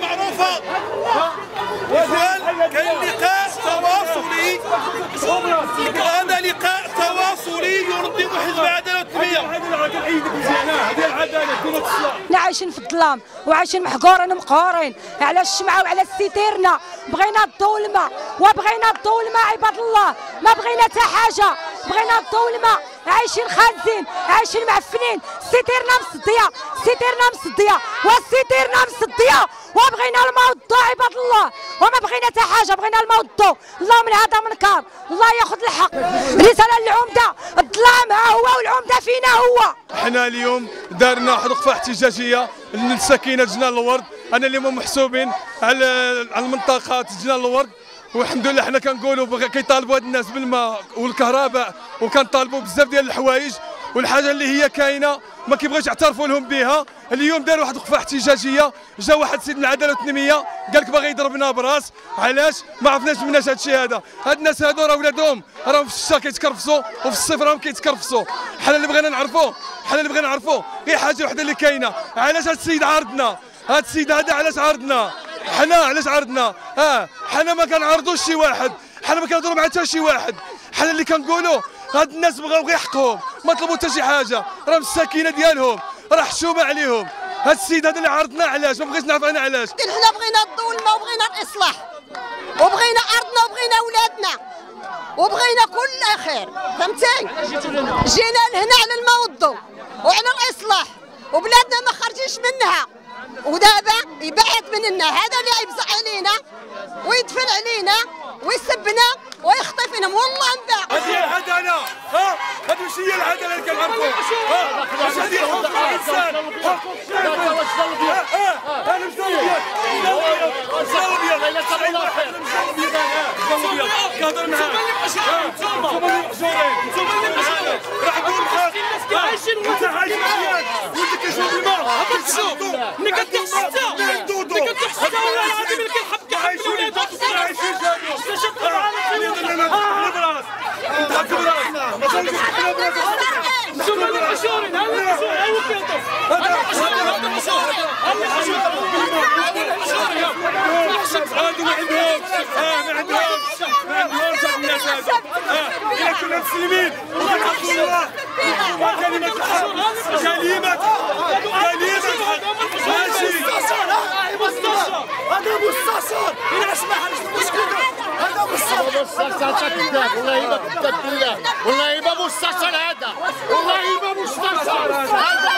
معروفه كاين لقاء تواصلي هذا لقاء تواصلي ينظم حزب العداله والتنميه حنا عايشين في الظلام وعايشين محقورين ومقهورين على الشمعة وعلى الستيرنا بغينا الضوء والماء وبغينا الضوء والماء عباد الله. ما بغينا حتى حاجة بغينا الضوء والماء عايشين خازين عايشين معفنين. ستيرنا مصدية ستيرنا مصدية والستيرنا مصدية. وبغينا والضوء عباد الله. وما بغينا حتى حاجة بغينا والضوء الله من هذا منكر الله ياخذ الحق. رساله للعمده الظلام ها هو والعمدة فينا هو. حنا اليوم دارنا واحد وقفة احتجاجية للسكينه جنان الورد. أنا اليوم محسوبين على على المنطقة جنان الورد. والحمد لله حنا كنقولوا كيطالبوا هاد الناس بالماء والكهرباء وكنطالبوا بزاف ديال الحوايج. والحاجة اللي هي كاينة ما كيبغيوش يعترفوا لهم بها اليوم داروا واحد وقفه احتجاجية جا واحد سيد العدالة والتنميه قال لك باغي يضربنا براس. علاش؟ ما عرفناش مناش هذا الشيء هذا. هاد الناس هادو راه ولادهم. راهم في الشتا كيتكرفسوا وفي الصيف راهم كيتكرفسوا حنا اللي بغينا نعرفوا حنا اللي بغينا نعرفوا غير حاجة وحدة اللي كاينة. علاش هاد السيد عارضنا؟ هاد السيد هذا علاش عارضنا؟ حنا علاش عرضنا آه حنا ما كنعرضوش شي واحد. حنا ما كنهضروا مع حتى شي واحد. حنا اللي كنقولوا هاد الناس بغاو غير حقهم ما طلبوا حتى شي حاجة. راه السكينه ديالهم راه حشومة عليهم. هاد السيد هذا اللي عرضنا علاش ما بغيتش نعرف أنا علاش. حنا بغينا والماء وبغينا الإصلاح. وبغينا أرضنا وبغينا ولادنا وبغينا كل خير. فهمتي جينا لهنا على الماء والضوء وعلى الإصلاح. وبلادنا ما خرجيش منها. ودابا يبعد مننا. هذا اللي يبزع علينا ويدفن علينا. ويسبنا ويخطفنا والله نباع هذه العداله ها هذه مش هي العداله اللي كنعرفوا ها مش هذه حقوق الانسان أنا مش ابيض مش ابيض كهضر معاه انتوما اللي محشورين انتوما اللي محشورين راح نقول معاك انت عايش مزيان ولدك يشرب الماء هبط الشوف ملي كدير الشتا ملي كدير الشتا والله العظيم اللي كيحب كيحب ولادهم عايشين أنتم اللي محشورين هذا المحشور هو كيطف هذا المحشور هذا المحشور هذا المحشور هذا ما عندهمش آه ما عندهمش ما عندهمش هاد الناس هادو آه الا كنا مسلمين ونعرفوا الله وكلمة الحق كلمة كلمة ماشي هذا مستشار إلى اسمح المشكلة هذا مستشار مستشار كذاب والله ما كذاب بالله والله ما مستشار هذا والله ما مستشار هذا